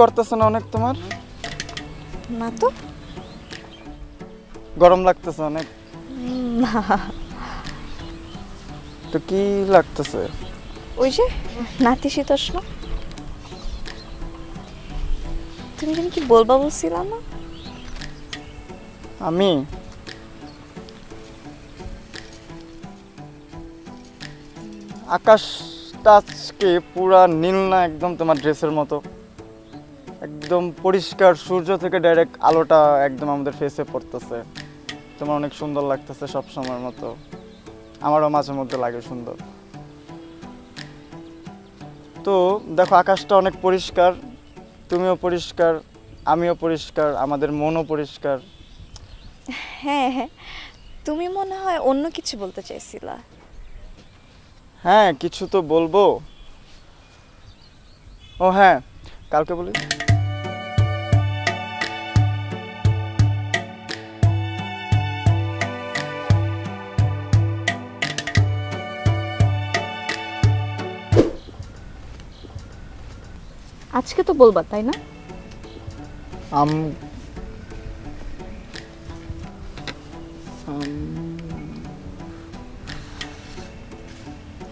করতেছে না অনেক তোমার? না তো। গরম লাগতেছে অনেক? না। তো কি লাগতেছে? ওই যে নাতিশীতোষ্ণ তুমি জানি কি বলবা বলছিলাম না? আমি? আকাশটা আজকে পুরা নীল না একদম তোমার ড্রেসের মতো। একদম পরিষ্কার সূর্য থেকে ডাইরেক্ট আলোটা একদম আমাদের ফেসে পড়তেছে। তোমার অনেক সুন্দর লাগতেছে সব সময়ের মতো। আমারও মাঝে মধ্যে লাগে সুন্দর। তো দেখো আকাশটা অনেক পরিষ্কার। তুমিও পরিষ্কার আমিও পরিষ্কার আমাদের মনও পরিষ্কার। হ্যাঁ হ্যাঁ। তুমি মনে হয় অন্য কিছু বলতে চাইছিলা। হ্যাঁ কিছু তো বলব। ও হ্যাঁ কালকে বলি? আজকে তো বলবা তাই না? আম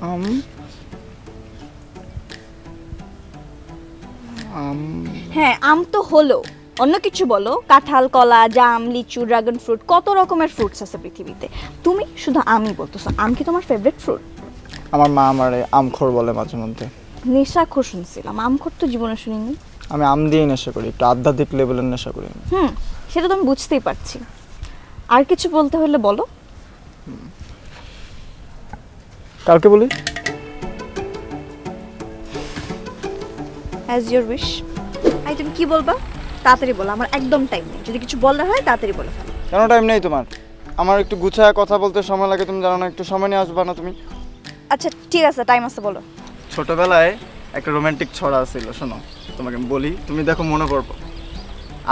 আম- আম হ্যাঁ আম তো হলো। অন্য কিছু বলো। কাঁঠাল কলা জাম লিচু ড্রাগন ফ্রুট কত রকমের ফ্রুটস আছে পৃথিবীতে? তুমি শুধু আমই বলতেছো। আম কি তোমার ফেভারিট ফ্রুট আমার মা আমারে আমখোর বলে মাঝে মধ্যে। নেশাখোর শুনছিলাম। আমখোর তো জীবনে শুনিনি। আমি আম দিয়ে নেশা করি একটু আধ্যাত্মিক লেভেলের নেশা করি আমি। হুম সেটা তো আমি বুঝতেই পারছি। আর কিছু বলতে হলে বলো। কালকে বলি? অ্যাজ ইউর উইশ আই তুমি কি বলবা? তাড়াতাড়ি বলো আমার একদম টাইম নেই। যদি কিছু বলার হয় তাড়াতাড়ি বলে ফেলো। কেন টাইম নেই তোমার? আমার একটু গুছায় কথা বলতে সময় লাগে তুমি জানো না একটু সময় নিয়ে আসবা না তুমি। আচ্ছা ঠিক আছে টাইম আছে বলো। ছোটবেলায় একটা রোমান্টিক ছড়া ছিল শোনো তোমাকে আমি বলি তুমি দেখো মনে পড়ব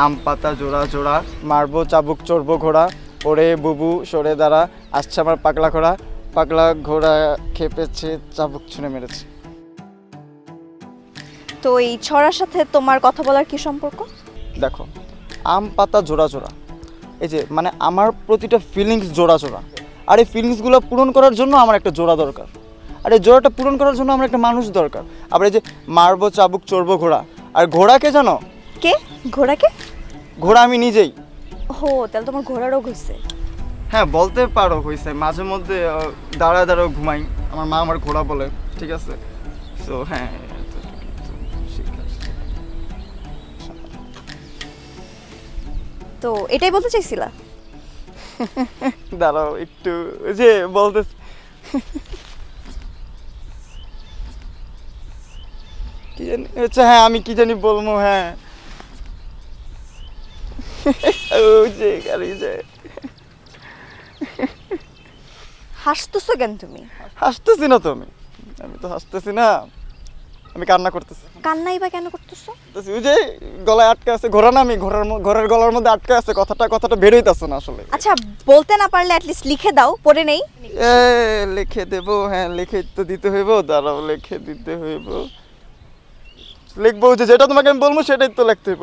আম পাতা জোড়া জোড়া মারবো চাবুক চড়বো ঘোড়া ওরে বুবু সরে দাঁড়া আসছে আমার পাগলা ঘোড়া পাগলা ঘোড়া খেপেছে চাবুক ছুঁড়ে মেরেছে। তো এই ছড়ার সাথে তোমার কথা বলার কি সম্পর্ক? দেখো আম পাতা জোড়া জোড়া এই যে মানে আমার প্রতিটা ফিলিংস জোড়া জোড়া আর এই ফিলিংসগুলো পূরণ করার জন্য আমার একটা জোড়া দরকার। আর এই জোড়াটা পূরণ করার জন্য আমার একটা মানুষ দরকার। আবার এই যে মারবো চাবুক চড়বো ঘোড়া। আর ঘোড়াকে জানো? কে? ঘোড়াকে? ঘোড়া আমি নিজেই। ও তাহলে তোমার ঘোড়া রোগ হয়েছে হ্যাঁ বলতে পারো হয়েছে মাঝে মধ্যে আহ, দাঁড়ায় দাঁড়ায় ঘুমাই। আমার মা আমার ঘোড়া বলে ঠিক আছে? সো হ্যাঁ তো তো এটাই বলতে চাইছিলা? দাঁড়াও একটু যে বলতে কি জানি? আচ্ছা হ্যাঁ আমি কি জানি বলব হ্যাঁ। হাসতেছো কেন তুমি? হাসতেছি না তো আমি। তো হাসতেছি না। আমি কান্না করতেছি। কান্নাই বা কেন করতেছো? ওই যে গলায় আটকে আছে ঘোড়া না আমি ঘোড়ার ম- ঘোড়ার গলার মধ্যে আটকে আছে কথাটা কথাটা বেরোইতেছে না আসলে। আচ্ছা বলতে না পারলে অ্যাটলিস্ট লিখে দাও পড়ে নেই। লিখে দেব হ্যাঁ লিখে তো দিতে হইব দাঁড়াও লিখে দিতে হইব। লিখব যে যেটা তোমাকে আমি বলব সেটাই তো লিখতে হইব।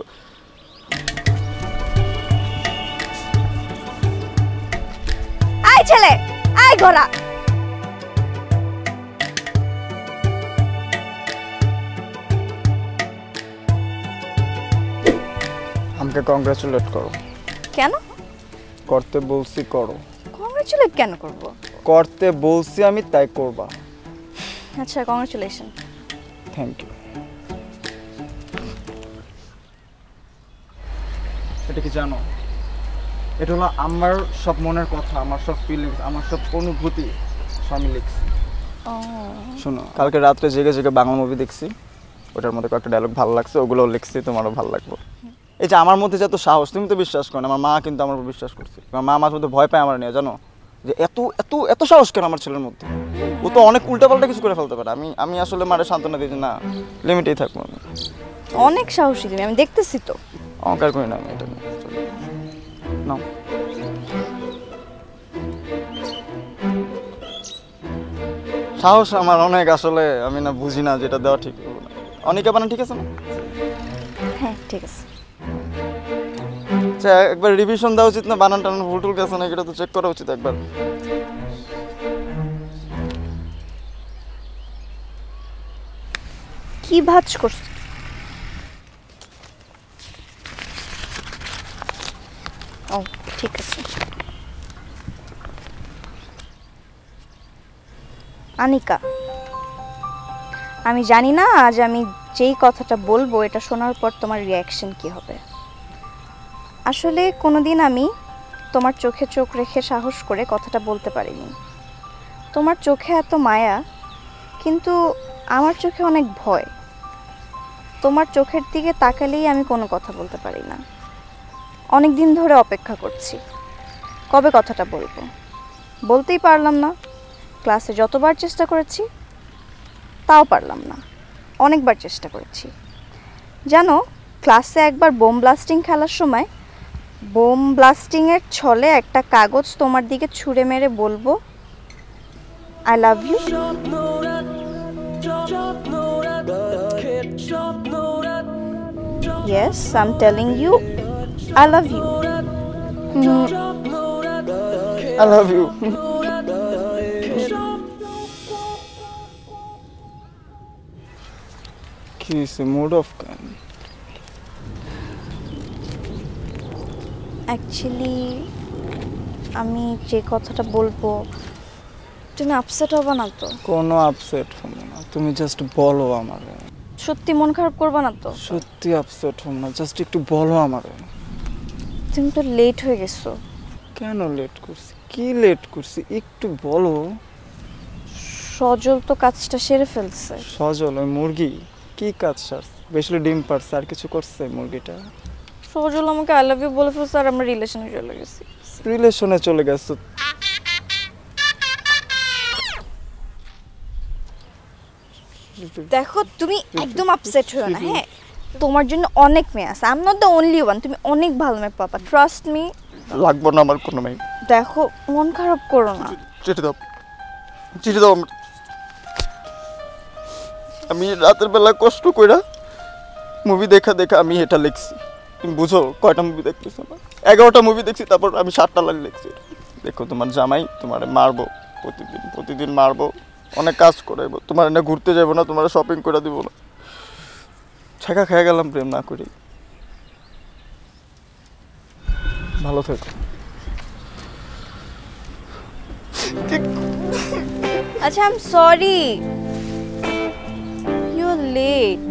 আয় ছেলে আয় ঘোড়া। আমাকে কংগ্রাচুলেট করো। কেন? করতে বলছি করো। কংগ্রেচুলেট কেন করব? করতে বলছি আমি তাই করবা। আচ্ছা কংগ্রেচুলেশন থ্যাংক ইউ এটা কি জানো? এটা হলো আমার সব মনের কথা আমার সব ফিলিংস আমার সব অনুভূতি সব আমি লিখছি শোনো কালকে রাত্রে জেগে জেগে বাংলা মুভি দেখছি। ওটার মধ্যে কয়েকটা ডায়লগ ভালো লাগছে ওগুলোও লিখছি তোমারও ভালো লাগবে। এই যে আমার মধ্যে যত সাহস তুমি তো বিশ্বাস করো না আমার মা কিন্তু আমার উপর বিশ্বাস করছে। আমার মা আমার মধ্যে ভয় পায় আমার নিয়ে জানো? যে এত এত এত সাহস কেন আমার ছেলের মধ্যে? ও তো অনেক উল্টাপাল্টা কিছু করে ফেলতে পারে। আমি আমি আসলে মারে সান্ত্বনা দিই যে না লিমিটেই থাকব আমি। অনেক সাহসী তুমি আমি দেখতেছি তো। অহংকার করি না এটা নাও। সাহস আমার অনেক আসলে আমি না বুঝি না যেটা দেওয়া ঠিক অনেকে বানান ঠিক আছে না? হ্যাঁ ঠিক আছে। আচ্ছা একবার রিভিশন দেওয়া উচিত না বানান টানান ভুল টুল গেছে না এটা তো চেক করা উচিত একবার। কি ভাজ করছ ও ঠিক আছে। আনিকা, আমি জানি না আজ আমি যেই কথাটা বলব, এটা শোনার পর তোমার রিয়াকশন কি হবে। আসলে কোনোদিন আমি তোমার চোখে চোখ রেখে সাহস করে কথাটা বলতে পারিনি। তোমার চোখে এত মায়া, কিন্তু আমার চোখে অনেক ভয়। তোমার চোখের দিকে তাকালেই আমি কোনো কথা বলতে পারি না। অনেক দিন ধরে অপেক্ষা করছি। কবে কথাটা বলব? বলতেই পারলাম না। ক্লাসে যতবার চেষ্টা করেছি তাও পারলাম না। অনেকবার চেষ্টা করেছি। জানো ক্লাসে একবার বোম ব্লাস্টিং খেলার সময় বোম ব্লাস্টিংয়ের ছলে একটা কাগজ তোমার দিকে ছুঁড়ে মেরে বলব I love you Yes, I'm telling you, I love you. I love you কি মুড অফ কেন অ্যাকচুয়ালি আমি যে কথাটা বলব তুমি আপসেট হবে না তো। কোনো আপসেট হব না। তুমি জাস্ট বলো আমারে। সত্যি মন খারাপ করবে না তো? সত্যি আপসেট হব না। জাস্ট একটু বলো আমারে। তুমি তো লেট হয়ে গেছো। কেন লেট করছি? কি লেট করছি? একটু বলো। সজল তো কাজটা সেরে ফেলছে। সজল ওই মুরগি? কি কাজ সারছে বেশি ডিম পারছে আর কিছু করছে মুরগিটা? সজল আমাকে আই লাভ ইউ বলে ফেলছে আর আমরা রিলেশনে চলে গেছি। রিলেশনে চলে গেছো? দেখো তুমি একদম আপসেট হয়ে না হ্যাঁ? তোমার জন্য অনেক মেয়ে আছে। I am not the only one তুমি অনেক ভালো মেয়ে পাবা ট্রাস্ট মি লাগবো না আমার কোনো মেয়ে। দেখো মন খারাপ করো না। চিঠি দাও। চিঠি দাও আমি রাতের বেলা কষ্ট কইরা মুভি দেখা দেখা আমি এটা লিখছি। তুমি বুঝো কয়টা মুভি দেখতেছো? না এগারোটা মুভি দেখছি তারপর আমি সাতটা লাইন লিখছি। দেখো তোমার জামাই তোমার মারবো প্রতিদিন প্রতিদিন মারবো। অনেক কাজ করাইবো। তোমার এনে ঘুরতে যাব না তোমার শপিং করে দিব না। ছেঁকা খেয়ে গেলাম প্রেম না করি। ভালো থেকো। আচ্ছা I am sorry you late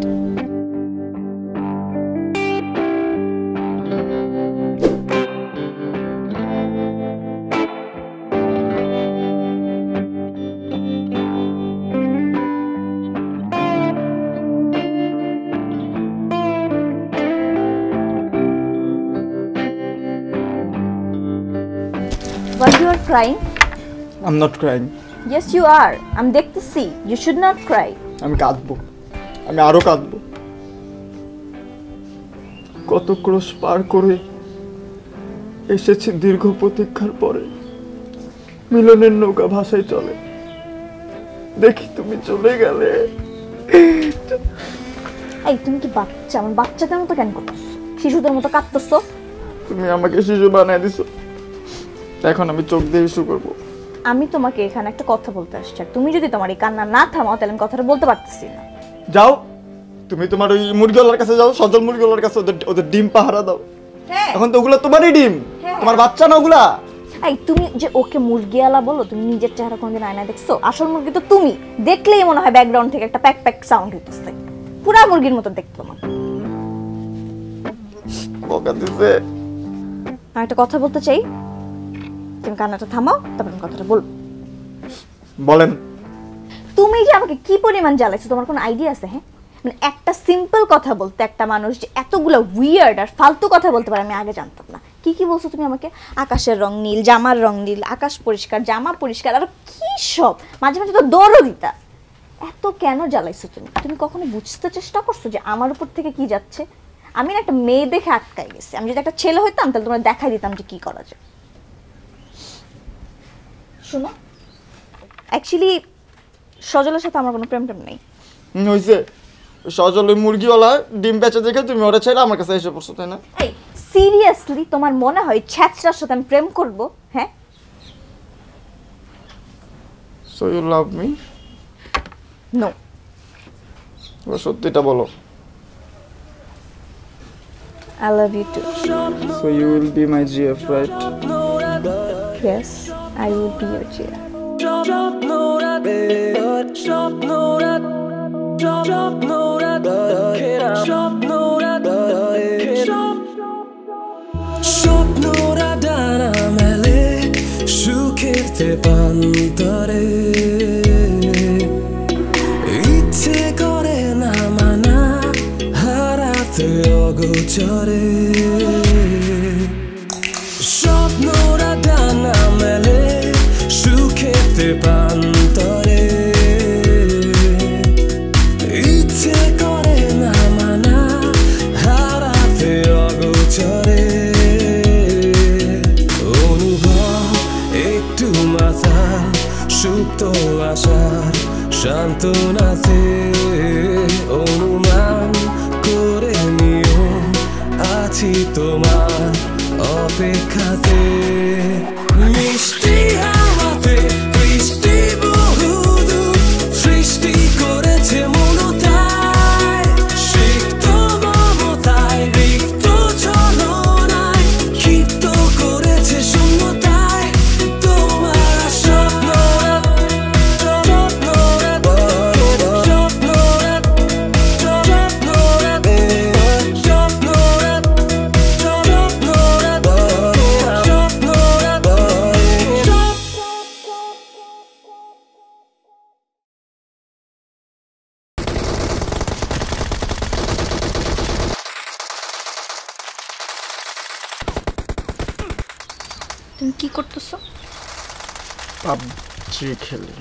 Crying? I'm not crying Yes, you are. I'm দেখতেছি. You should not cry. আমি কাঁদবো। আমি আরও কাঁদবো। কত ক্রোশ পার করে এসেছি দীর্ঘ প্রতীক্ষার পরে। মিলনের নৌকা ভাষায় চলে। দেখি তুমি চলে গেলে। এই তুমি কি বাচ্চা? আমার বাচ্চাদের মতো কেন করতেছো? শিশুদের মতো কাঁদতেছো? তুমি আমাকে শিশু বানিয়ে দিছো। এখন আমি চোখ দিয়ে ইস্যু করব। আমি তোমাকে এখানে একটা কথা বলতে আসছি আর তুমি যদি তোমার এই কান্না না থামাও তাহলে আমি কথাটা বলতে পারতেছি না। যাও তুমি তোমার ওই মুরগিওয়ালার কাছে যাও সজল মুরগিওয়ালার কাছে ওদের ওদের ডিম পাহারা দাও। হ্যাঁ। এখন তো ওগুলো তোমারই ডিম হ্যাঁ। তোমার বাচ্চা না ওগুলা। এই তুমি যে ওকে মুরগিওয়ালা বলো তুমি নিজের চেহারা কোনদিন আয়নায় দেখছ? আসল মুরগি তো তুমি। দেখলেই মনে হয় ব্যাকগ্রাউন্ড থেকে একটা প্যাক প্যাক সাউন্ড হইতেছে। পুরা মুরগির মতো দেখতে তোমার বকা দিছে। আমি একটা কথা বলতে চাই তুমি কান্নাটা থামাও তারপর আমি কথাটা বলব। বলেন। তুমি যে আমাকে কি পরিমাণ জ্বালাইছো তোমার কোনো আইডিয়া আছে হ্যাঁ? মানে একটা সিম্পল কথা বলতে একটা মানুষ যে এতগুলো উইয়ার্ড আর ফালতু কথা বলতে পারে আমি আগে জানতাম না। কি কি বলছো তুমি আমাকে? আকাশের রং নীল জামার রং নীল আকাশ পরিষ্কার জামা পরিষ্কার আর কি সব? মাঝে মাঝে তো দৌড়ও দিতা। এত কেন জ্বালাইছো তুমি? তুমি কখনো বুঝতে চেষ্টা করছ যে আমার উপর থেকে কি যাচ্ছে? আমি না একটা মেয়ে দেখে আটকাই গেছি। আমি যদি একটা ছেলে হইতাম তাহলে তোমরা দেখাই দিতাম যে কি করা যায়। শোনো অ্যাকচুয়ালি সজলের সাথে আমার কোনো প্রেম টেম নেই হইছে সজল ওই মুরগিওয়ালা ডিম বেচে দেখে তুমি ওরা ছেড়ে আমার কাছে এসে পড়ছো তাই না? এই সিরিয়াসলি তোমার মনে হয় ছ্যাচড়ার সাথে আমি প্রেম করব? হ্যাঁ? So you love me no সত্যিটা বলো। I love you too so you will be my GF right yes I will be your Zia স্বপ্নরা ডানা মেলে সুখের তেপান্তরে তুমি কি করতেছো? পাবজি খেলি।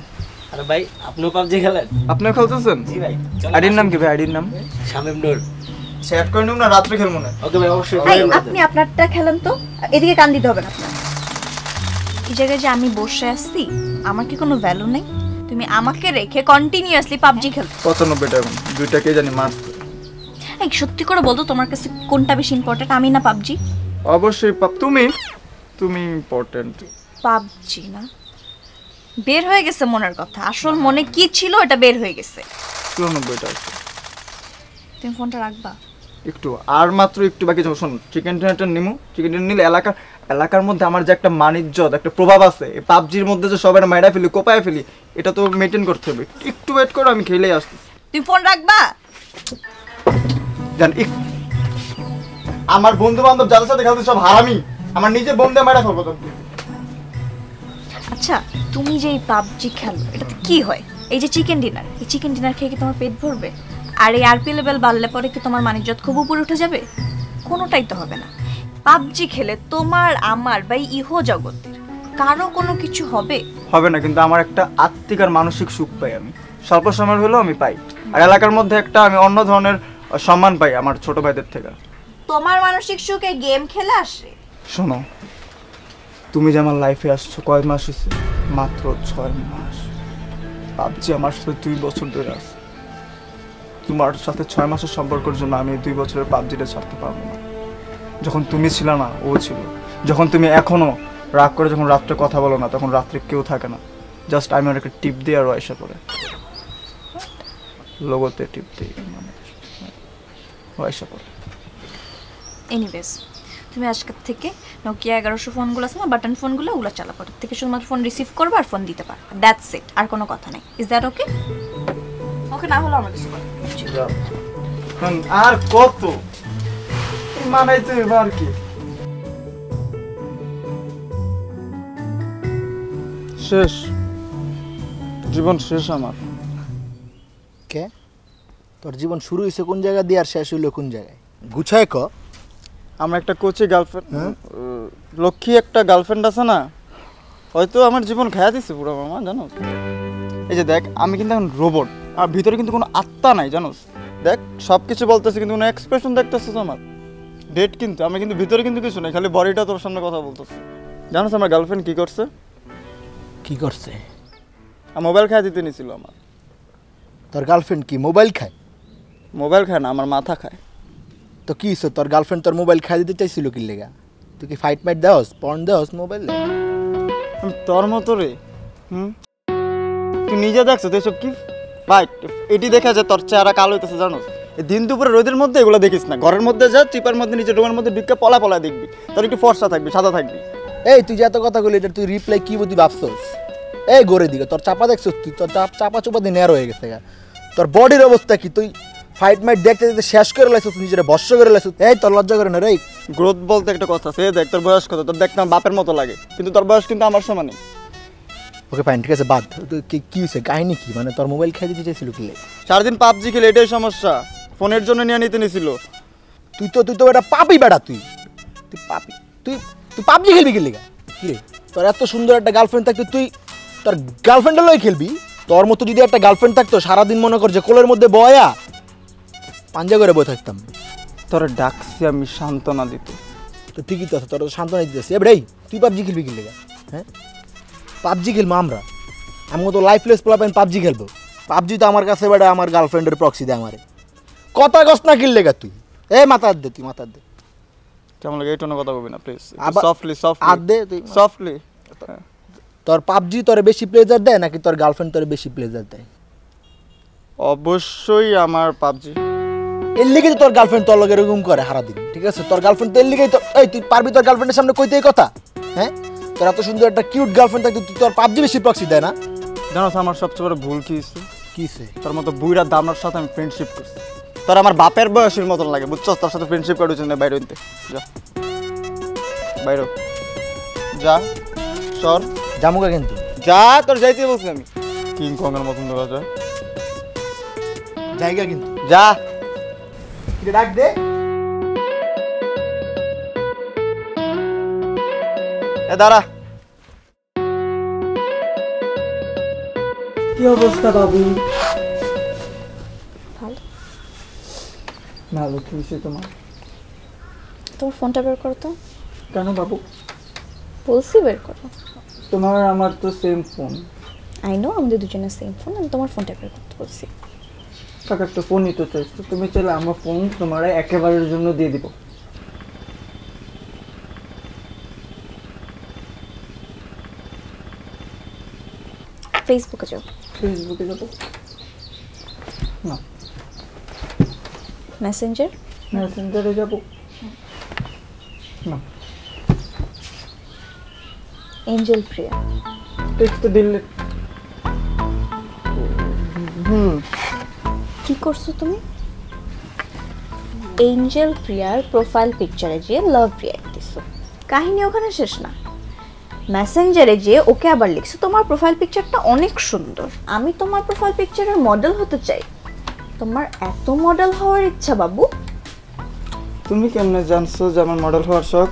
আরে ভাই আপনিও পাবজি খেলেন? আপনি খেলতেছেন? জি ভাই আইডির নাম কি ভাই আইডির নাম? শামিম নূর। সেট করে নিব না রাত্রে খেলব না। ওকে ভাই অবশ্যই এই আপনি আপনারটা খেলেন তো? এদিকে কান দিতে হবে না আপনার। এই জায়গায় যে আমি বসে আসছি আমার কি কোনো ভ্যালু নেই? তুমি আমাকে রেখে কন্টিনিউয়াসলি পাবজি খেল পঁচানব্বই টাকা দুইটাকে জানি মারছে। এই সত্যি করে বলতো তোমার কাছে কোনটা বেশি ইম্পর্টেন্ট আমি না পাবজি? অবশ্যই পাব তুমি? তুমি ইম্পর্টেন্ট পাবজি না। বের হয়ে গেছে মনের কথা। আসল মনে কি ছিল এটা বের হয়ে গেছে। চুরানব্বই টাকা তুমি ফোনটা রাখবা। একটু আর মাত্র একটু বাকি শোন চিকেন ডিনারটা নিমু। চিকেন ডিনার নিলে এলাকার এলাকার মধ্যে আমার যে একটা মানিজ্যত একটা প্রভাব আছে এই পাবজির মধ্যে যে সবাই মাইরা ফেলি কোপায় ফেলি এটা তো মেনটেন করতে হবে। একটু ওয়েট করো আমি খেলেই আসছি তুমি ফোন রাখবা? জান আমার বন্ধু বান্ধব যাদের সাথে খেলতে সব হারামি। আমার নিজে বন্ধু মারা ফেলব তো আচ্ছা তুমি যে এই পাবজি খেলো এটাতে কি হয়? এই যে চিকেন ডিনার এই চিকেন ডিনার খেয়ে কি তোমার পেট ভরবে? আর এই আরপি লেভেল বাড়লে পরে কি তোমার মানিজ্যত খুব উপরে উঠে যাবে? কোনোটাই তো হবে না। পাবজি খেলে তোমার আমার বা এই ইহ জগতের কারও কোনো কিছু হবে? হবে না কিন্তু আমার একটা আত্মিক আর মানসিক সুখ পাই আমি। স্বল্প সময় হলেও আমি পাই। আর এলাকার মধ্যে একটা আমি অন্য ধরনের সম্মান পাই আমার ছোট ভাইদের থেকে। তোমার মানসিক সুখে গেম খেলে আসে? শোনো, তুমি যে আমার লাইফে আসছো, কয় মাস হয়েছে মাত্র ছয় মাস। ভাবছি আমার সাথে দুই বছর ধরে আছে। তোমার সাথে ছয় মাসের সম্পর্কের জন্য আমি দুই বছরের পাবজিটা ছাড়তে পারব না। যখন তুমি ছিল না, ও ছিল। যখন তুমি এখনও রাগ করে যখন রাত্রে কথা বলো না, তখন রাত্রে কেউ থাকে না। জাস্ট আমি একটা টিপ দিই আর ও করে লোগোতে টিপ দিই মানে এসে পড়ে। এনিওয়েজ তুমি আজকের থেকে নোকিয়া এগারোশো ফোনগুলো আছে না বাটন ফোনগুলো ওগুলো চালাবো ওটার থেকে শুধুমাত্র ফোন রিসিভ করবে আর ফোন দিতে পারবে দ্যাটস ইট আর কোনো কথা নেই। ইজ দ্যাট ওকে ওকে না হলো আমার কিছু আর কত? মানাইতে হবে আর কি? শেষ। জীবন শেষ আমার। কে? তোর জীবন শুরু হয়েছে কোন জায়গা দিয়ে আর শেষ হইল কোন জায়গায়? গুছায় ক। আমার একটা কোচে গার্লফ্রেন্ড লক্ষ্মী একটা গার্লফ্রেন্ড আছে না হয়তো আমার জীবন খায়া দিচ্ছে পুরো মামা জানো এই যে দেখ আমি কিন্তু এখন রোবট আর ভিতরে কিন্তু কোনো আত্মা নাই জানোস? দেখ সব কিছু বলতেছে কিন্তু কোনো এক্সপ্রেশন দেখতেছিস আমার? ডেট কিন্তু আমি কিন্তু ভিতরে কিন্তু কিছু নেই খালি বডিটা তোর সামনে কথা বলতেছে। জানোস আমার গার্লফ্রেন্ড কি করছে? কি করছে? আর মোবাইল খাওয়া দিতে নিছিল আমার। তোর গার্লফ্রেন্ড কি মোবাইল খায়? মোবাইল খায় না আমার মাথা খায়। তো কি হইছে, তোর গার্লফ্রেন্ড তোর মোবাইল খাই দিতে চাইছিল কি লেগা? তুই কি ফাইট মাইট দেওস পর্ন দেওস মোবাইলে আমি তোর মতো রে হুম? তুই নিজে দেখছ তুই সব কি? ফাইট এটি দেখা যায় তোর চেহারা কালো হইতেছে জানো এই দিন দুপুরে রোদের মধ্যে এগুলো দেখিস না। ঘরের মধ্যে যা চিপার মধ্যে নিজের রুমের মধ্যে ঢুকে পলা পলা দেখবি। তোর একটু ফর্সা থাকবি সাদা থাকবি। এই তুই যে এত কথা বলি এটা তুই রিপ্লাই কি বুঝি ভাবছস? এই গড়ে দিকে তোর চাপা দেখছস তুই? তোর চাপ চাপা চোপা দিয়ে নেয়ার হয়ে গেছে। তোর বডির অবস্থা কি? তুই ফাইট মাইট দেখতে দেখতে শেষ করে লাইছস নিজের বর্ষ করে লাইছস এই তোর লজ্জা করে না রে? গ্রোথ বলতে একটা কথা আছে দেখ তোর বয়স কত তোর দেখতে আমার বাপের মতো লাগে কিন্তু তোর বয়স কিন্তু আমার সমানই ওকে ফাইন ঠিক আছে বাদ। কি কি হয়েছে কাহিনী কি? মানে তোর মোবাইল খাই দিতে চাইছিল কি সারাদিন পাবজি খেলে এটাই সমস্যা ফোনের জন্য নিয়ে নিতে নিছিল। তুই তো তুই তো এটা পাপি বেড়া তুই। তুই পাপি তুই তুই পাবজি খেলবি কি লেগা? কি রে? তোর এত সুন্দর একটা গার্লফ্রেন্ড থাকতো তুই তোর গার্লফ্রেন্ডের লয় খেলবি? তোর মতো যদি একটা গার্লফ্রেন্ড থাকতো সারাদিন মনে কর যে কোলের মধ্যে বয়া পাঞ্জা করে বয়ে থাকতাম। তোর ডাকছি আমি সান্ত্বনা দিতে। তো ঠিকই তো আছে তোর তো সান্ত্বনা দিতেছি এবার এই তুই পাবজি খেলবি কি লেগা? হ্যাঁ? পাবজি খেলব আমরা। আমি তো লাইফলেস পোলাপেন পাবজি খেলব। পাবজি তো আমার কাছে বেটা আমার গার্লফ্রেন্ডের প্রক্সি দে আমারে। কথা গছ না কিনলে গা তুই? এ মাথার দে তুই মাথার দে। কেমন লাগে? এই কথা বলবি না প্লিজ সফটলি সফট আর দে তুই। সফটলি তোর পাবজি তোর বেশি প্লেজার দেয় নাকি তোর গার্লফ্রেন্ড তোর বেশি প্লেজার দেয়? অবশ্যই আমার পাবজি এর লিগে তোর গার্লফ্রেন্ড তোর লগে এরকম করে সারাদিন ঠিক আছে? তোর গার্লফ্রেন্ড তো এর লিগেই তো এই তুই পারবি তোর গার্লফ্রেন্ডের সামনে কইতে এই কথা? হ্যাঁ? তোর এত সুন্দর একটা কিউট গার্লফ্রেন্ড থাকতে তুই তোর পাবজি বেশি প্রক্সি দেয় না? জানো আমার সবচেয়ে বড় ভুল কি কিসে? তোর মতো বুইরা দামনার সাথে আমি ফ্রেন্ডশিপ করছি। তোর আমার বাপের বয়সের মতন লাগে বুঝছ তোর সাথে ফ্রেন্ডশিপ করার জন্য বাইরে হইতে। যা। বাইরে যা। সর। জামুকা কিন্তু? যা তোর যাইতে বলছি আমি। কিং কং এর মতন দেখা যায়। জায়গা কিন্তু। যা। ডাক দে। এ দাঁড়া। কি অবস্থা বাবু? ভালো। ভালো কি হয়েছে তোমার? তোমার ফোনটা বের করো তো। কেন বাবু? বলছি বের করো। তোমার আমার তো সেম ফোন আই নো আমাদের দুজনের সেম ফোন আমি তোমার ফোনটা বের করতে বলছি। একটা ফোন নিতে চাইছো তুমি চাইলে আমার ফোন তোমার একেবারের জন্য দিয়ে দিব। ফেসবুকে যাও। ফেসবুকে যাব? না। মেসেঞ্জার মেসেঞ্জারে যাব? না। এঞ্জেল প্রিয়া টেক্সট দিলে হুম। কি করছ তুমি? এঞ্জেল প্রিয়ার প্রোফাইল পিকচারে যে লাভ রিয়াক্ট দিছো। কাহিনী ওখানে শেষ না। মেসেঞ্জারে যে ওকে আবার লিখছো তোমার প্রোফাইল পিকচারটা অনেক সুন্দর। আমি তোমার প্রোফাইল পিকচারের মডেল হতে চাই। তোমার এত মডেল হওয়ার ইচ্ছা বাবু। তুমি কেমনে জানছো যে আমার মডেল হওয়ার শখ?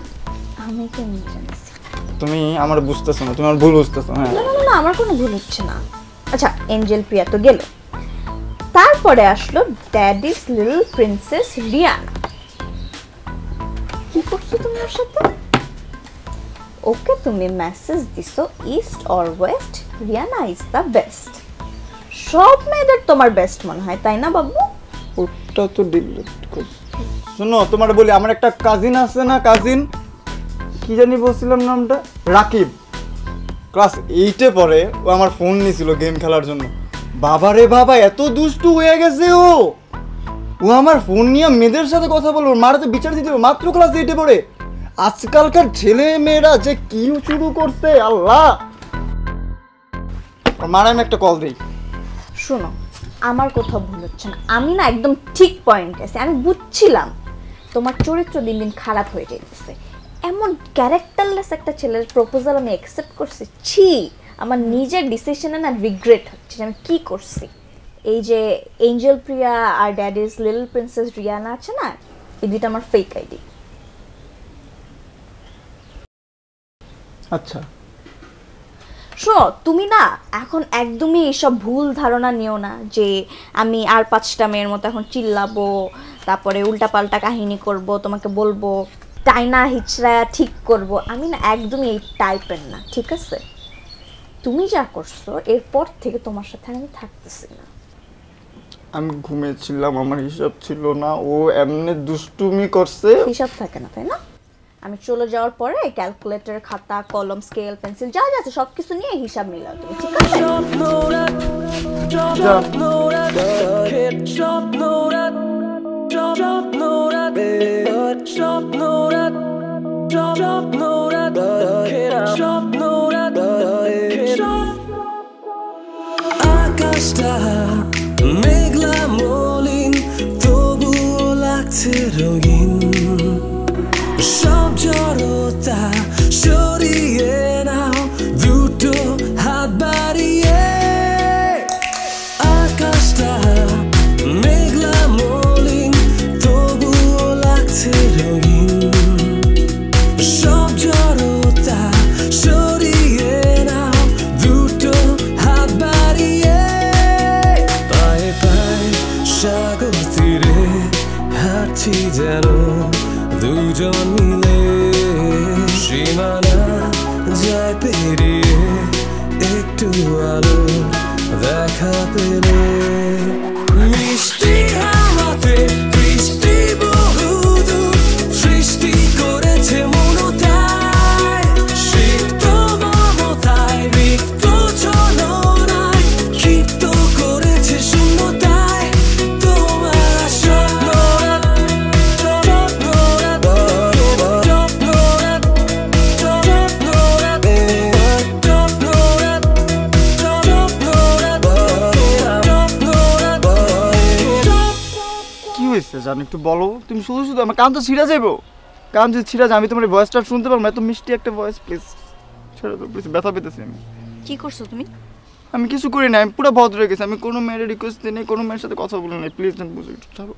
আমি কেমন জানছি? তুমি আমার বুঝতেছো না তুমি আমার ভুল বুঝতেছো হ্যাঁ। না না না, আমার কোনো ভুল হচ্ছে না। আচ্ছা এঞ্জেল প্রিয়া তো গেল। তারপরে আসলো ড্যাডিস লিটল প্রিন্সেস রিয়ানা কি করছ তুমি ওর সাথে? ওকে তুমি মেসেজ দিছো east or west Rihanna is the best সব মেয়েদের তোমার বেস্ট মনে হয়, তাই না বাবু? ওটা তো ডিলিট শোনো, তোমার বলি, আমার একটা কাজিন আছে না কাজিন কি জানি বলছিলাম নামটা? রাকিব। ক্লাস এইটে পরে ও আমার ফোন নিয়েছিল গেম খেলার জন্য। বাবা রে বাবা, এত দুষ্টু হয়ে গেছে ও। ও আমার ফোন নিয়ে মেয়েদের সাথে কথা বলব মারা তো বিচার দিতে মাত্র ক্লাস এইটে পড়ে। আজকালকার ছেলে মেয়েরা যে কি শুরু করছে, আল্লাহ! মারা আমি একটা কল দিই। শোনো, আমার কোথাও ভুল হচ্ছে না। আমি না একদম ঠিক পয়েন্ট আছে, আমি বুঝছিলাম। তোমার চরিত্র দিন দিন খারাপ হয়ে যেতেছে এমন ক্যারেক্টারলেস একটা ছেলের প্রপোজাল আমি অ্যাকসেপ্ট করছি, ছি! আমার নিজের ডিসিশনে না রিগ্রেট হচ্ছে যে আমি কি করছি। এই যে এঞ্জেল প্রিয়া আর ড্যাডিস লিল প্রিন্সেস রিয়ানা আছে না এই দুইটা আমার ফেক আইডি আচ্ছা। শোনো তুমি না এখন একদমই এইসব ভুল ধারণা নিও না যে আমি আর পাঁচটা মেয়ের মতো এখন চিল্লাবো তারপরে উল্টাপাল্টা কাহিনী করব তোমাকে বলব টাইনা হিচড়ায়া ঠিক করব। আমি না একদমই এই টাইপের না ঠিক আছে? তুমি যা করছ এরপর থেকে তোমার সাথে আমি থাকতেছি না আমি ঘুমিয়েছিলাম আমার হিসাব ছিল না ও এমনি দুষ্টুমি করছে হিসাব থাকে না তাই না আমি চলে যাওয়ার পরে ক্যালকুলেটর খাতা কলম স্কেল পেন্সিল যা যা আছে সব কিছু নিয়ে হিসাব মিলাও তুমি ঠিক আছে আকাশটা মেঘলা মলিন তবু লাগছে রঙিন। সব জড়তা সরিয়ে হয়েছে জান একটু বলো। তুমি শুধু শুধু আমার কান তো ছিঁড়া যাইবো। কান যদি ছিঁড়া যায় আমি তোমার ভয়েসটা শুনতে পারব এত মিষ্টি একটা ভয়েস প্লিজ ছেড়ে দাও প্লিজ ব্যথা পেতেছি আমি। কি করছ তুমি? আমি কিছু করি না আমি পুরো ভদ্র হয়ে গেছি আমি কোনো মেয়ের রিকোয়েস্ট দিই নাই কোনো মেয়ের সাথে কথা বলি নাই প্লিজ জান বুঝে একটু ছাড়ো।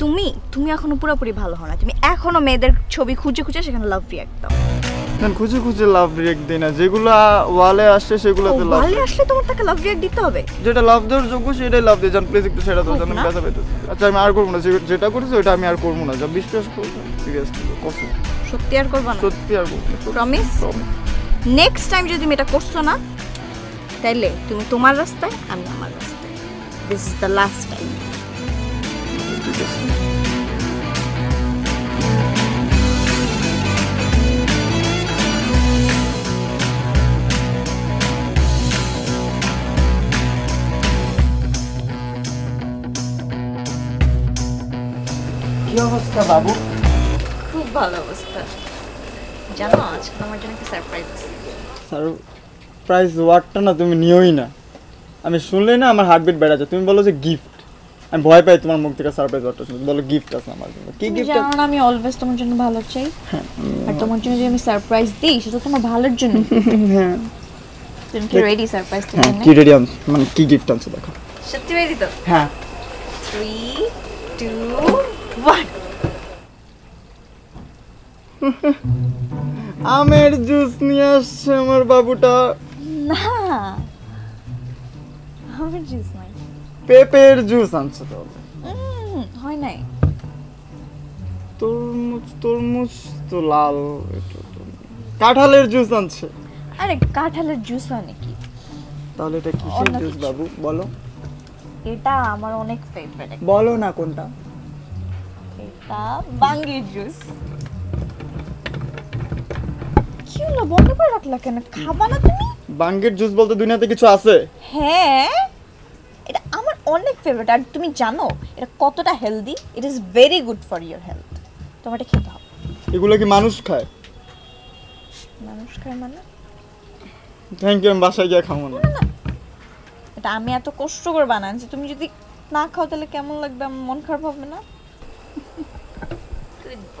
তুমি তুমি এখনও পুরোপুরি ভালো হও না তুমি এখনও মেয়েদের ছবি খুঁজে খুঁজে সেখানে লাভ রিয়াক্ট দাও জান খুঁজে খুঁজে লাভ রিয়েক্ট দিই না। যেগুলো ওয়ালে আসছে সেগুলোতে লাভ ভালো আসলে তোমার তাকে লাভ রিয়াক্ট দিতে হবে? যেটা লাভ দেওয়ার যোগ্য সেটাই লাভ দিয়ে যান প্লিজ একটু ছেড়ে দাও হোক জান আমি ব্যথা পেতেছি আচ্ছা আমি আর করব না। যেটা করেছি ওটা আমি আর করব না। যা বিশ্বাস করব সিরিয়াসলি কসম সত্যি আর করবা না। সত্যি আর করব প্রমিস নেক্সট টাইম যদি তুমি এটা করছ না তাইলে তুমি তোমার রাস্তায় আমি আমার রাস্তায়। This is the last time ঠিক আছে। অবস্থা বাবু? খুব ভালো অবস্থা। জানো আজকে আমার জন্য একটা সারপ্রাইজ সারপ্রাইজ ওয়ার্ডটা না তুমি নিওই না। আমি শুনলে না আমার হার্টবিট বেড়ে যায়। তুমি বলো যে গিফট আমি ভয় পাই তোমার মুখ থেকে সারপ্রাইজ ওয়ার্ডটা শুনতে। বলো গিফট আছে আমার জন্য। কি গিফট জানো না আমি অলওয়েজ তোমার জন্য ভালো চাই। হ্যাঁ, আর তোমার জন্য যে আমি সারপ্রাইজ দিই সেটা তোমার ভালোর জন্য। হ্যাঁ। তুমি কি রেডি সারপ্রাইজ হ্যাঁ কি রেডি মানে কি গিফট আনছো দেখো। সত্যি রেডি তো? হ্যাঁ। 3 2 আমের জুস নিয়ে আসছে আমার বাবুটা। না। আমের জুস নাই। পেঁপের জুস আনছে তো। হয় নাই। তরমুজ তরমুজ তো লাল একটু কাঁঠালের জুস আনছে। আরে কাঁঠালের জুস মানে কি? তাহলে এটা কিসের জুস বাবু? বলো। এটা আমার অনেক ফেভারিট বলো না কোনটা। বাঙ্গির জুস। কি হলো বন্ধ করে রাখলা কেন? খাবা না তুমি? বাঙ্গের জুস বলতে দুনিয়াতে কিছু আছে? হ্যাঁ এটা আমার অনেক ফেভারিট আর তুমি জানো এটা কতটা healthy it is very good for your health তোমার এটা খেতে হবে। এগুলো কি মানুষ খায়? মানুষ খায় মানে? থ্যাংক ইউ আমি বাসায় গিয়ে খাব না। এটা আমি এত কষ্ট করে বানাচ্ছি তুমি যদি না খাও তাহলে কেমন লাগবে? আমার মন খারাপ হবে না?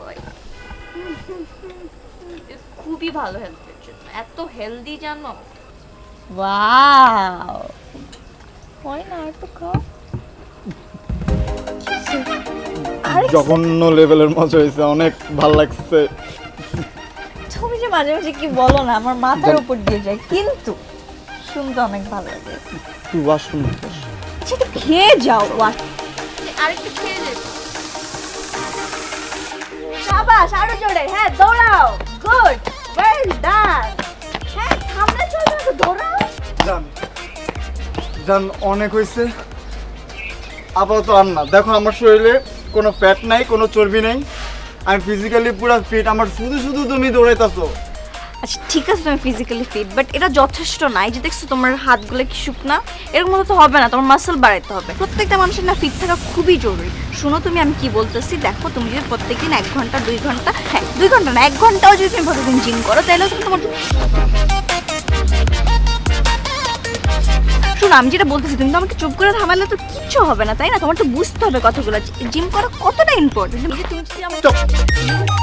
বয় খুবই ভালো হেলথের জন্য। এত হেলদি জানো? ওয়াও হয় না একটু খাও জঘন্য লেভেলের মজা হয়েছে অনেক ভালো লাগছে। তুমি যে মাঝে মাঝে কি বলো না আমার মাথার উপর দিয়ে যায় কিন্তু শুনতে অনেক ভালো লাগে। তুই ওয়াশরুম সেটা খেয়ে যাও ওয়াট আরেকটু খেয়ে যেত শাবাশ আরও জোরে। হ্যাঁ দৌড়াও। গুড ওয়েল ডান হ্যাঁ সামনে চলো দৌড়াও। জান জান, অনেক হয়েছে। আপাতত আর না। দেখো, আমার শরীরে কোনো ফ্যাট নাই, কোনো চর্বি নেই। আমি ফিজিক্যালি পুরো ফিট আমার শুধু শুধু তুমি দৌড়াইতেছো। আচ্ছা ঠিক আছে তুমি ফিজিক্যালি ফিট বাট এটা যথেষ্ট না। এই যে দেখছ তোমার হাতগুলো কি শুকনা? এরকম মতো তো হবে না তোমার মাসেল বাড়াইতে হবে। প্রত্যেকটা মানুষের না ফিট থাকা খুবই জরুরি। শোনো তুমি আমি কি বলতেছি দেখো তুমি যদি প্রত্যেকদিন এক ঘণ্টা দুই ঘণ্টা হ্যাঁ দুই ঘণ্টা না এক ঘন্টাও যদি তুমি প্রতিদিন জিম করো তাহলে তুমি তোমার শোনো আমি যেটা বলতেছি তুমি তো আমাকে চুপ করে থামালে তো কিচ্ছু হবে না তাই না? তোমার তো বুঝতে হবে কথাগুলো। জিম করা কতটা ইম্পর্টেন্ট তুমি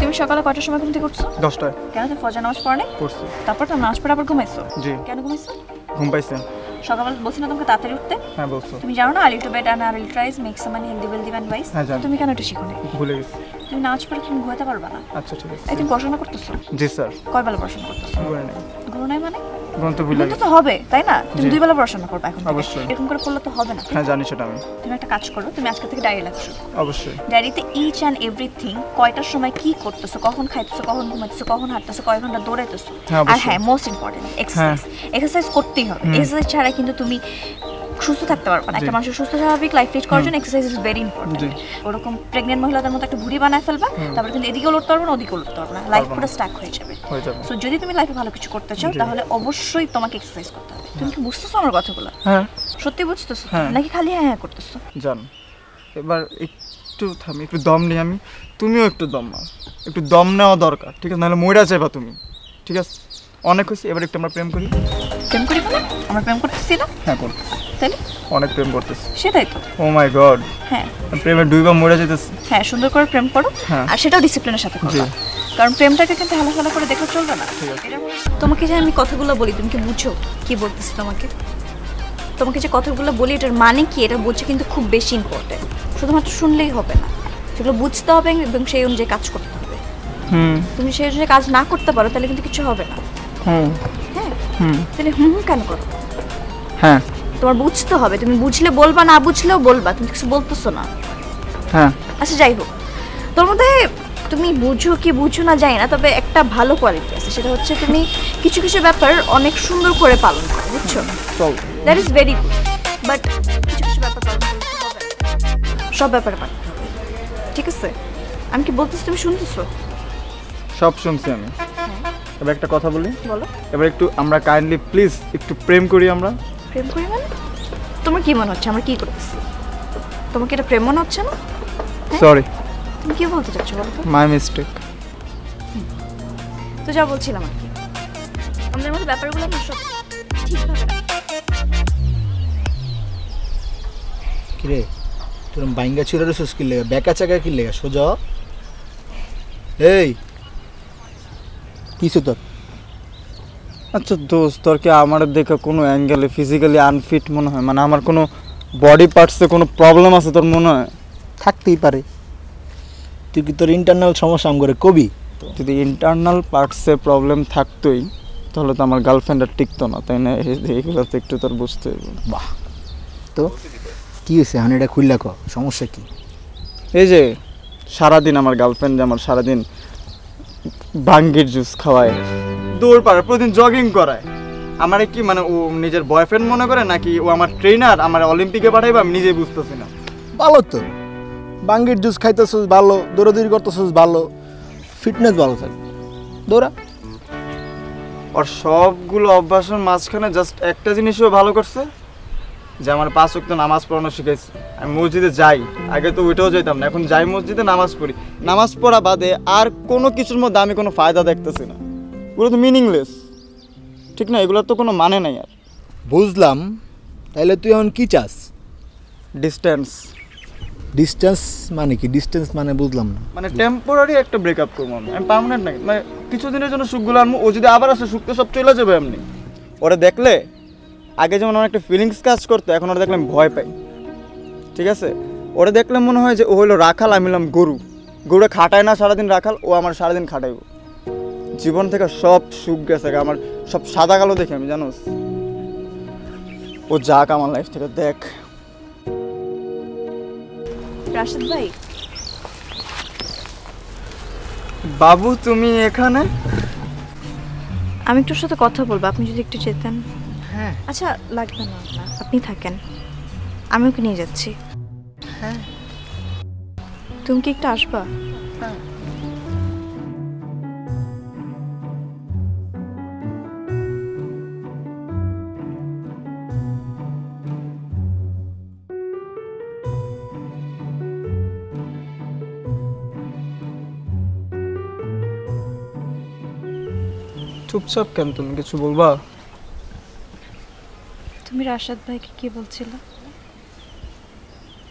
তুমি সকালে কয়টার সময় ঘুম থেকে উঠছো? দশটায়। কেন তুমি ফজর নামাজ পড়ো? পড়ছি। তারপর তো নামাজ পড়ে আবার ঘুমাইছো? জি। কেন ঘুমাইছো? ঘুম পাইছে। সকালবেলা বলছি না তোমাকে তাড়াতাড়ি উঠতে? হ্যাঁ বলছো। তুমি জানো না early to bed and early to rise makes a man healthy wealthy and wise হ্যাঁ, তুমি কেন এটা শিখো না ভুলে গেছি। তুমি নামাজ পড়ে তুমি ঘুমাতে পারবা না? আচ্ছা ঠিক আছে। এই তুমি পড়াশোনা করতেছো? জি স্যার। কয় বেলা পড়াশোনা করতেছো? ভুলে নেই। ঘুরো নাই মানে? ঘুম ভুলে গেছি তো হবে তাই না? তুমি দুই বেলা পড়াশোনা করবে এখন অবশ্যই। এরকম করে পড়লে তো হবে না। হ্যাঁ জানি সেটা আমি। তুমি একটা কাজ করো তুমি আজকে থেকে ডায়েরি লেখা অবশ্যই। ডায়েরিতে ইচ অ্যান্ড এভরিথিং কয়টার সময় কি করতেছো কখন খাইতেছো কখন ঘুমাইতেছো কখন হাঁটতেছো কয় ঘণ্টা দৌড়াইতেছো? হ্যাঁ, আর হ্যাঁ মোস্ট ইম্পর্টেন্ট এক্সারসাইজ এক্সারসাইজ করতেই হবে। এক্সারসাইজ ছাড়া কিন্তু তুমি সুস্থ থাকতে পারবে না। একটা মানুষের সুস্থ স্বাভাবিক লাইফ লিড করার জন্য এক্সারসাইজ ইজ ভেরি ইম্পর্টেন্ট ওরকম প্রেগনেন্ট মহিলাদের মতো একটা ভুড়ি বানায় ফেলবা তারপরে কিন্তু এদিকেও লড়তে পারবে না ওদিকেও লড়তে পারবে না। লাইফ পুরো স্টাক হয়ে যাবে। হয়ে সো যদি তুমি লাইফে ভালো কিছু করতে চাও তাহলে অবশ্যই তোমাকে এক্সারসাইজ করতে হবে। তুমি কি বুঝতেছো আমার কথাগুলো? হ্যাঁ। সত্যি বুঝতেছো? হ্যাঁ। নাকি খালি হ্যাঁ হ্যাঁ করতেছো? জান এবার একটু থামি একটু দম নিই আমি তুমিও একটু দম নাও। একটু দম নেওয়া দরকার ঠিক আছে? নাহলে মইরা যাবা তুমি ঠিক আছে? অনেক হয়েছে এবার একটু আমরা প্রেম করি। প্রেম করি মানে? আমরা প্রেম করতেছি না হ্যাঁ করতেছি তাইলে? অনেক প্রেম করতেছি। সেটাই তো। ও মাই গড হ্যাঁ। প্রেমে ডুইবা মরে যেতেছি। হ্যাঁ সুন্দর করে প্রেম করো। হ্যাঁ। আর সেটাও ডিসিপ্লিনের সাথে করো। কারণ প্রেমটাকে কিন্তু হেলাফেলা করে দেখলে চলবে না। তোমাকে যে আমি কথাগুলো বলি তুমি কি বুঝো কি বলতেছি তোমাকে? তোমাকে যে কথাগুলো বলি এটার মানে কি? এটা বুঝে কিন্তু খুব বেশি ইম্পর্টেন্ট শুধুমাত্র শুনলেই হবে না। সেগুলো বুঝতে হবে এবং সেই অনুযায়ী কাজ করতে হবে। হুম। তুমি সেই অনুযায়ী কাজ না করতে পারো তাহলে কিন্তু কিছু হবে না। হুম। হ্যাঁ। হুম। তাহলে হুম হুম কেন করো? হ্যাঁ। তোমার বুঝতে হবে তুমি বুঝলে বলবা না বুঝলেও বলবা তুমি কিছু বলতেছো না। হ্যাঁ। আচ্ছা যাই হোক। তোর মধ্যে তুমি বুঝো কি বুঝো না জানি না তবে একটা ভালো কোয়ালিটি আছে সেটা হচ্ছে তুমি কিছু কিছু ব্যাপার অনেক সুন্দর করে পালন করো বুঝছ? That is very good but কিছু কিছু ব্যাপার পালন। সব ব্যাপারে পালন ঠিক আছে? আমি কি বলতেছি তুমি শুনতেছো? সব শুনছি আমি। এবার একটা কথা বলি। বলো। এবার একটু আমরা কাইন্ডলি প্লিজ একটু প্রেম করি আমরা। প্রেম করি মানে? তোমার কি মনে হচ্ছে? আমরা কি করতেছি তোমাকে এটা প্রেম মনে হচ্ছে না? সরি তুমি কি বলতে চাচ্ছো বলো তো? মাই মিস্টেক তো যা বলছিলাম আর কি। আমাদের মধ্যে ব্যাপারগুলো না সব ঠিকভাবে কিরে? তোর বাইঙ্গা ছিল রে সুস কিনলে বেকা চাকা কিনলে সোজা এই কিছু তোর? আচ্ছা দোস্ত তোর কি আমার দেখে কোনো অ্যাঙ্গেলে ফিজিক্যালি আনফিট মনে হয়? মানে আমার কোনো বডি পার্টসে কোনো প্রবলেম আছে তোর মনে হয়? থাকতেই পারে। তুই কি তোর ইন্টারনাল সমস্যা? আম করে কবি। যদি ইন্টারনাল পার্টসে প্রবলেম থাকতোই তাহলে তো আমার গার্লফ্রেন্ড আর টিকতো না তাই না? এইগুলো তো একটু তোর বুঝতে বাহ। তো কি হয়েছে? হান এটা খুললা ক? সমস্যা কি? এই যে সারাদিন আমার গার্লফ্রেন্ড আমার সারাদিন ভাঙ্গির জুস খাওয়ায়। দৌড় পারে প্রতিদিন জগিং করায়। আমার কি মানে ও নিজের বয়ফ্রেন্ড মনে করে নাকি ও আমার ট্রেনার আমার অলিম্পিকে পাঠাইবে আমি নিজেই বুঝতেছি না। ভালো তো। বাঙ্গির জুস খাইতেছিস ভালো দৌড়াদৌড়ি করতেছিস ভালো ফিটনেস ভালো থাকে। দৌড়া। আর সবগুলো অভ্যাসের মাঝখানে জাস্ট একটা জিনিসও ভালো করছে। যে আমার পাঁচ ওয়াক্ত নামাজ পড়ানো শিখাইছে আমি মসজিদে যাই আগে তো ওইটাও যেতাম না এখন যাই মসজিদে নামাজ পড়ি। নামাজ পড়া বাদে আর কোনো কিছুর মধ্যে আমি কোনো ফায়দা দেখতেছি না। এগুলো তো মিনিংলেস ঠিক না? এগুলোর তো কোনো মানে নাই আর। বুঝলাম। তাইলে তুই এখন কি চাস? ডিস্টেন্স ডিস্টেন্স মানে কি? ডিস্টেন্স মানে বুঝলাম না। মানে টেম্পোরারি একটা ব্রেকআপ করব আমি। আমি পার্মানেন্ট নাকি? মানে কিছুদিনের জন্য সুখগুলো আনব ও যদি আবার আসে সুখ তো সব চলে যাবে এমনি। ওরা দেখলে? আগে যেমন একটা ফিলিংস কাজ করতো এখন ওরা দেখলাম ভয় পাই ঠিক আছে? ওরা দেখলে মনে হয় যে ও হলো রাখাল আমি হলাম গরু। গরুটা খাটায় না সারাদিন রাখাল ও আমার সারাদিন খাটাইব। জীবন থেকে সব সুখ গেছে আমার সব সাদা কালো দেখে আমি জানোস? ও যাক আমার লাইফ থেকে দেখ। রাশেদ ভাই। বাবু তুমি এখানে? আমি একটু সাথে কথা বলব আপনি যদি একটু যেতেন হ্যাঁ। আচ্ছা লাগবে না আপনি থাকেন। আমি ওকে নিয়ে যাচ্ছি। হ্যাঁ। তুমি কি একটু আসবা? চুপচাপ কেন তুমি? কিছু বলবা? তুমি রাশাদ ভাইকে কি বলছিলে?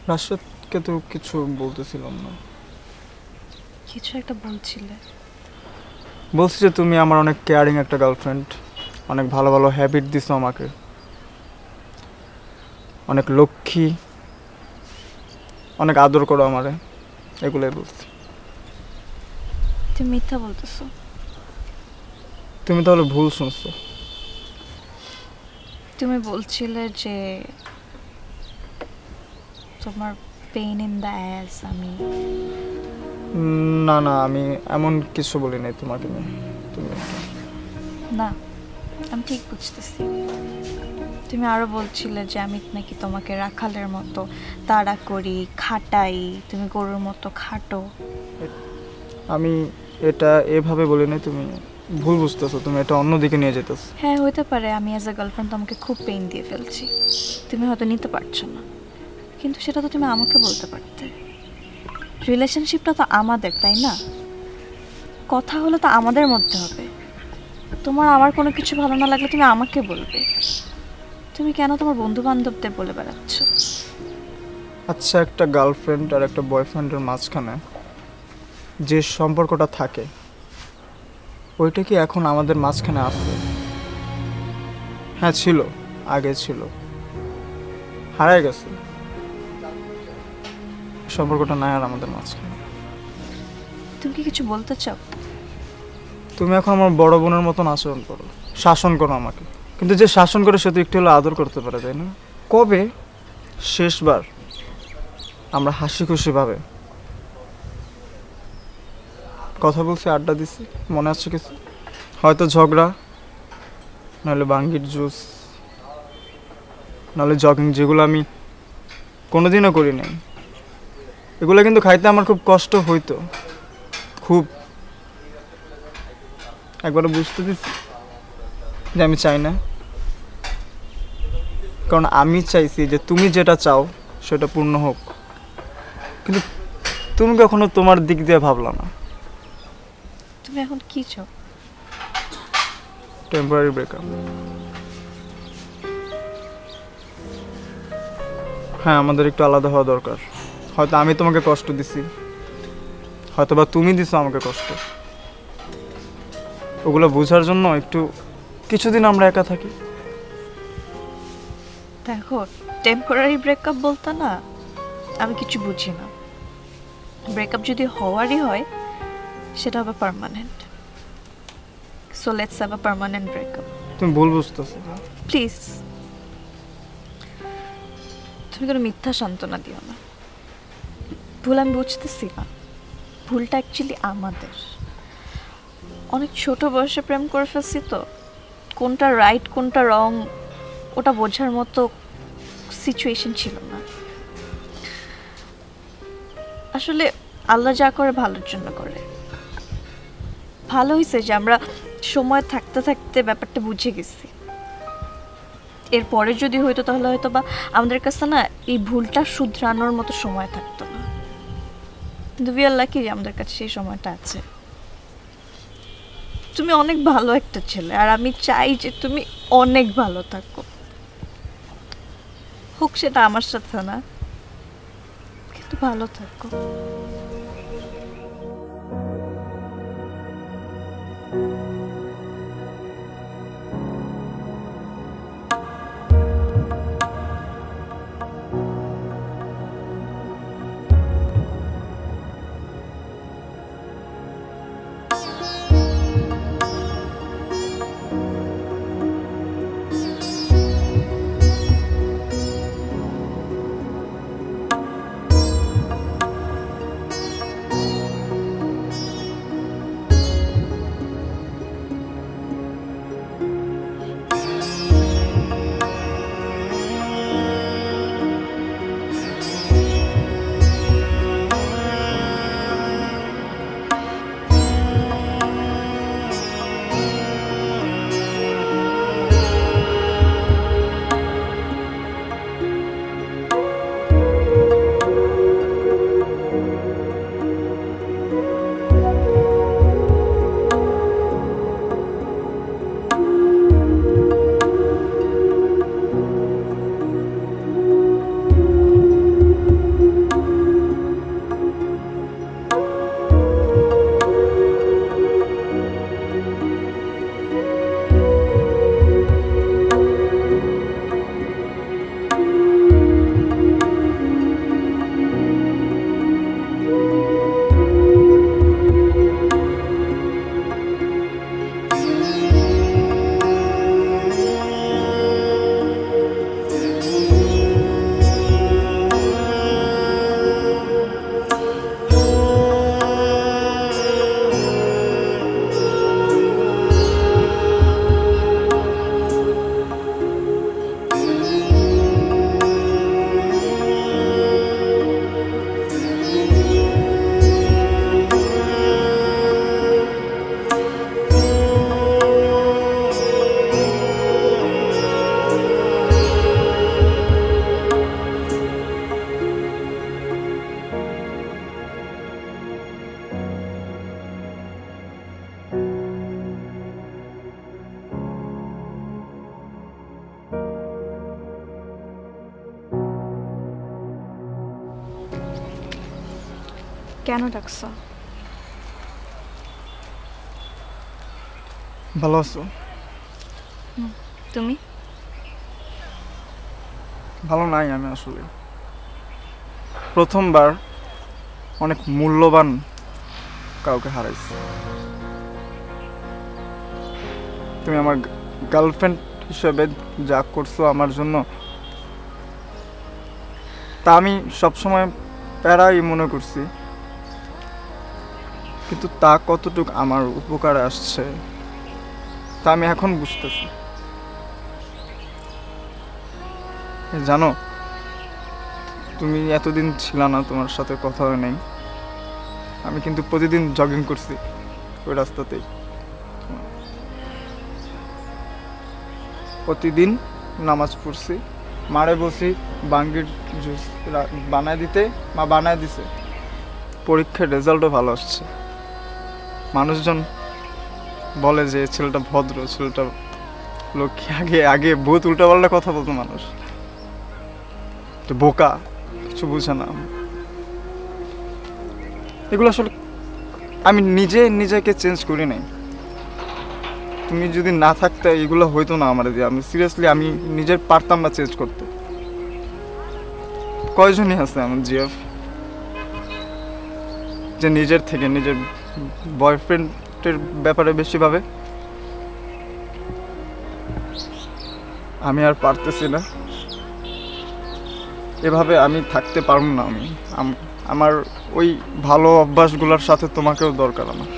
রাশেদকে তো কিছু বলতেছিলাম না। কিছু একটা বলছিলে। বলছি যে তুমি আমার অনেক কেয়ারিং একটা গার্লফ্রেন্ড অনেক ভালো ভালো হ্যাবিট দিছো আমাকে। অনেক লক্ষ্মী অনেক আদর করো আমারে এগুলোই বলছি। তুমি মিথ্যা বলতেছো। তুমি তাহলে ভুল শুনছো। তুমি বলছিলে যে তোমার পেইন ইন দ্য অ্যাস আমি না না আমি এমন কিছু বলি নাই তোমাকে নিয়ে। তুমি না আমি ঠিক বুঝতেছি। তুমি আরও বলছিলে যে আমি নাকি তোমাকে রাখালের মতো তাড়া করি খাটাই তুমি গরুর মতো খাটো। আমি এটা এভাবে বলি নাই তুমি ভুল বুঝতেছো তুমি এটা অন্যদিকে নিয়ে যেতেছো হ্যাঁ হইতে পারে আমি অ্যাজ এ গার্লফ্রেন্ড তোমাকে খুব পেইন দিয়ে ফেলছি। তুমি হয়তো নিতে পারছ না। কিন্তু সেটা তো তুমি আমাকে বলতে পারতে। রিলেশনশিপটা তো আমাদের তাই না? কথা হলো তো আমাদের মধ্যে হবে। তোমার আমার কোনো কিছু ভালো না লাগলে তুমি আমাকে বলবে। তুমি কেন তোমার বন্ধু বান্ধবদের বলে বেড়াচ্ছ? আচ্ছা একটা গার্লফ্রেন্ড আর একটা বয়ফ্রেন্ডের মাঝখানে যে সম্পর্কটা থাকে ওইটা কি এখন আমাদের মাঝখানে আছে হ্যাঁ ছিল আগে ছিল। হারায় গেছে। সম্পর্কটা নাই আর আমাদের মাঝখানে। তুমি কি কিছু বলতে চাও? তুমি এখন আমার বড় বোনের মতন আচরণ করো। শাসন করো আমাকে। কিন্তু যে শাসন করে সে তো একটু হলে আদর করতে পারে তাই না? কবে? শেষবার। আমরা হাসি খুশি ভাবে। কথা বলছি, আড্ডা দিছি, মনে আছে কিছু। হয়তো ঝগড়া, নাহলে বাঙ্গির জুস, নাহলে জগিং, যেগুলো আমি কোনোদিনও করি নাই। এগুলো কিন্তু খাইতে আমার খুব কষ্ট হইতো, খুব। একবার বুঝতে দিচ্ছি যে আমি চাই না। কারণ আমি চাইছি যে তুমি যেটা চাও, সেটা পূর্ণ হোক। কিন্তু তুমি কখনো তোমার দিক দিয়ে ভাবলা না। তুমি এখন কি চাও? টেম্পোরারি ব্রেকআপ হ্যাঁ আমাদের একটু আলাদা হওয়া দরকার। হয়তো আমি তোমাকে কষ্ট দিছি। হয়তো বা তুমি দিছো আমাকে কষ্ট। ওগুলো বোঝার জন্য একটু কিছুদিন আমরা একা থাকি। দেখো টেম্পোরারি ব্রেকআপ বলতে না আমি কিছু বুঝি না। ব্রেকআপ যদি হওয়ারই হয় সেটা হবে permanent so let's have a permanent breakup তুমি ভুল বুঝতেছো প্লিজ তুমি কোনো মিথ্যা সান্ত্বনা দিও না। ভুল আমি বুঝতেছি না। ভুলটা অ্যাকচুয়ালি আমাদের। অনেক ছোট বয়সে প্রেম করে ফেলছি তো। কোনটা রাইট কোনটা রং ওটা বোঝার মতো সিচুয়েশন ছিল না। আসলে আল্লাহ যা করে ভালোর জন্য করে। ভালো হয়েছে যে আমরা সময় থাকতে থাকতে ব্যাপারটা বুঝে গেছি। এরপরে যদি হইতো তাহলে হয়তো বা আমাদের কাছে না এই ভুলটা শুধরানোর মতো সময় থাকতো না। কিন্তু উই আর লাকি আমাদের কাছে সেই সময়টা আছে। তুমি অনেক ভালো একটা ছেলে আর আমি চাই যে তুমি অনেক ভালো থাকো। হোক সেটা আমার সাথে না, কিন্তু ভালো থাকো। ডাকছো? ভালো আছো? তুমি? ভালো নাই আমি আসলে। প্রথমবার অনেক মূল্যবান কাউকে হারাইছি। তুমি আমার গার্লফ্রেন্ড হিসেবে যা করছ আমার জন্য তা আমি সবসময় প্যারাই মনে করছি। কিন্তু তা কতটুক আমার উপকার আসছে, তা আমি এখন বুঝতেছি। জানো, তুমি এতদিন ছিল না তোমার সাথে কথা হয় নাই। আমি কিন্তু প্রতিদিন জগিং করছি ওই রাস্তাতেই। প্রতিদিন নামাজ পড়ছি, মারে বসি বাঙ্গির জুস বানায় দিতে? মা বানায় দিছে। পরীক্ষার রেজাল্টও ভালো আসছে। মানুষজন বলে যে ছেলেটা ভদ্র, ছেলেটা লক্ষ্মী। আগে আগে বহুত উল্টাপাল্টা কথা বলতো মানুষ। তো বোকা, কিছু বুঝে না। এগুলো আসলে আমি নিজে, নিজেকে চেঞ্জ করি নাই। তুমি যদি না থাকতে, এগুলো হইতো না আমার দিয়ে। আমি সিরিয়াসলি আমি নিজের পারতাম না চেঞ্জ করতে। কয়জনই আছে আমার জিএফ যে নিজের থেকে, নিজের বয়ফ্রেন্ডের ব্যাপারে বেশি ভাবে আমি আর পারতেছি না। এভাবে আমি থাকতে পারব না আমি। আমার ওই ভালো অভ্যাসগুলোর সাথে তোমাকেও দরকার আমার।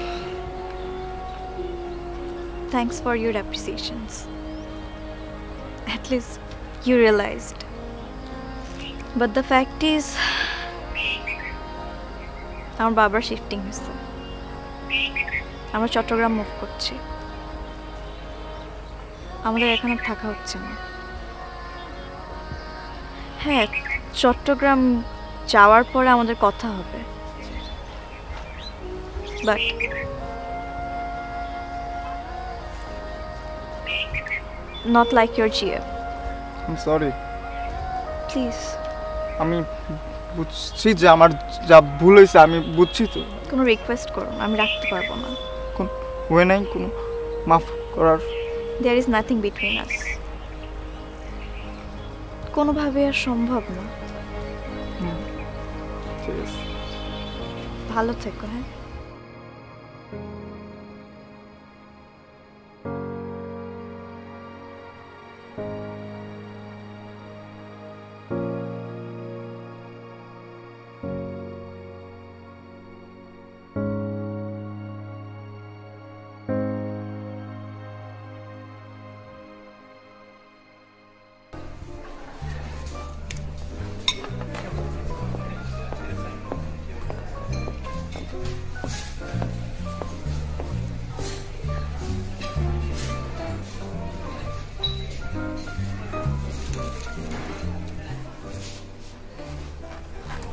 Thanks for your appreciations At least you realized. But the fact is, আমার বাবার শিফটিং হয়েছে আমরা চট্টগ্রাম মুভ করছি। আমাদের এখানে থাকা হচ্ছে না। হ্যাঁ চট্টগ্রাম যাওয়ার পরে আমাদের কথা হবে। But not like your GF. Sorry please আমি বুঝছি যে আমার যা ভুল হয়েছে আমি বুঝছি তো। কোনো রিকোয়েস্ট করুন আমি রাখতে পারব না। হয়ে নাই কোনো। মাফ করার। There is nothing between us কোনোভাবে আর সম্ভব না। ভালো থেকো হ্যাঁ?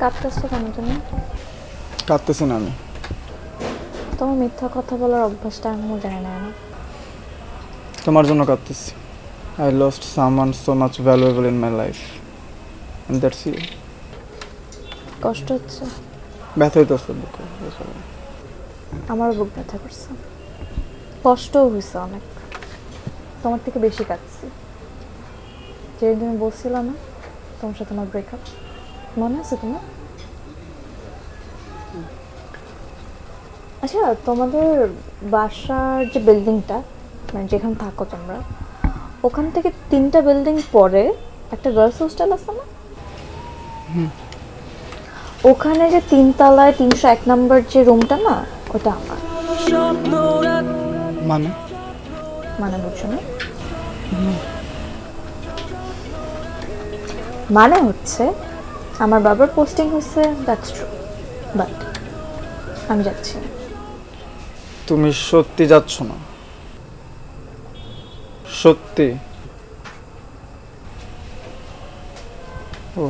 কাঁদতেছো কেন তুমি? কাঁদতেছি না আমি। তোমার মিথ্যা কথা বলার অভ্যাসটা এখনও যায় না তোমার জন্য কাঁদতেছি। I lost someone so much valuable in my life and that's you কষ্ট হচ্ছে? ব্যথা হইতেছে বুকে আমারও বুক ব্যথা করছে। কষ্টও হয়েছে অনেক। তোমার থেকে বেশি কাঁদছি। যেদিন তুমি বলছিল না তোমার সাথে আমার ব্রেকআপ মনে আছে তোমার? আচ্ছা তোমাদের বাসার যে বিল্ডিংটা মানে যেখানে থাকো তোমরা ওখান থেকে তিনটা বিল্ডিং পরে একটা গার্লস হোস্টেল আছে না? ওখানে যে তিনতলায় তিনশো এক নম্বর যে রুমটা না ওটা আমার। মানে? মানে বুঝছ না? মানে হচ্ছে আমার বাবার পোস্টিং হচ্ছে দ্যাটস ট্রু বাট আমি যাচ্ছি না। তুমি সত্যি যাচ্ছ না। সত্যি। ও।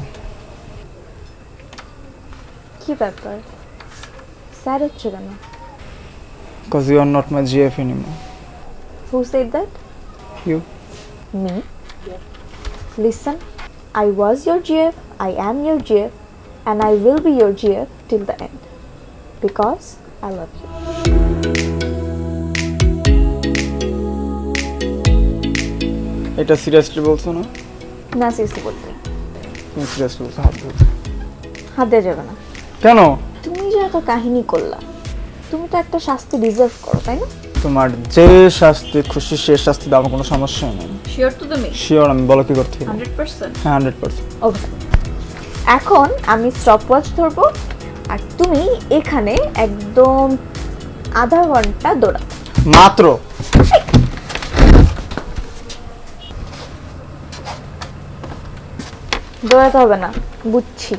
কি ব্যাপার? স্যার হচ্ছে কেন? Cause you are not my GF anymore who said that you Me? Listen, I was your GF, I am your GF, and I will be your GF till the end. Because I love you এটা seriously বলছো না? না seriously বলতে তুমি seriously বলছো হাত ধরো। হাত দেওয়া যাবে না। কেন? তুমি যে এত কাহিনী করলা তুমি তো একটা শাস্তি ডিজার্ভ করো তাই না? তোমার যে শাস্তি খুশি সে শাস্তি দাও আমার কোনো সমস্যা নেই। শিওর তো তুমি শিওর আমি বলো কি করতে হবে? হান্ড্রেড পার্সেন্ট হ্যাঁ হান্ড্রেড পার্সেন্ট ওকে এখন আমি স্টপ ওয়াচ ধরবো আর তুমি এখানে একদম আধা ঘণ্টা দৌড়া মাত্র? দৌড়াতে হবে না বুঝছি।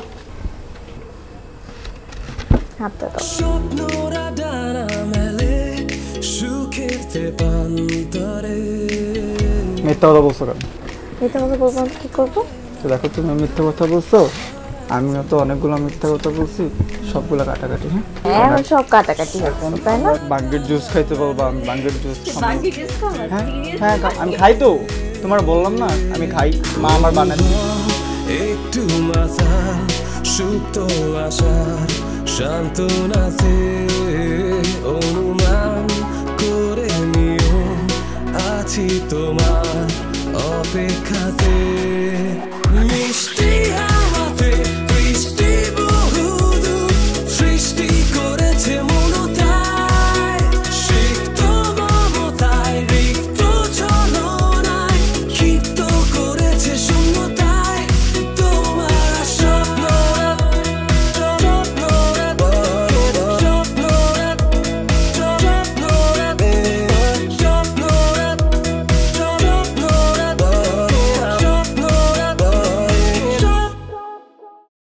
সুখের তেপান্তরে মিথ্যা কথা বলছো কেন? মিথ্যা কথা বলব কি করব? দেখো তুমি মিথ্যা কথা বলছো আমিও তো অনেকগুলো মিথ্যা কথা বলছি সবগুলো কাটাকাটি হ্যাঁ? এখন সব কাটাকাটি হচ্ছে তাই না? বাঙ্গের জুস খাইতে বলবা আমি বাঙ্গের জুস হ্যাঁ হ্যাঁ আমি খাই তো তোমার বললাম না আমি খাই মা আমার বানায়। একটু মাথার সুপ্ত আশার নাচে অনুমান করে নিও। আছি তোমার অপেক্ষাতে।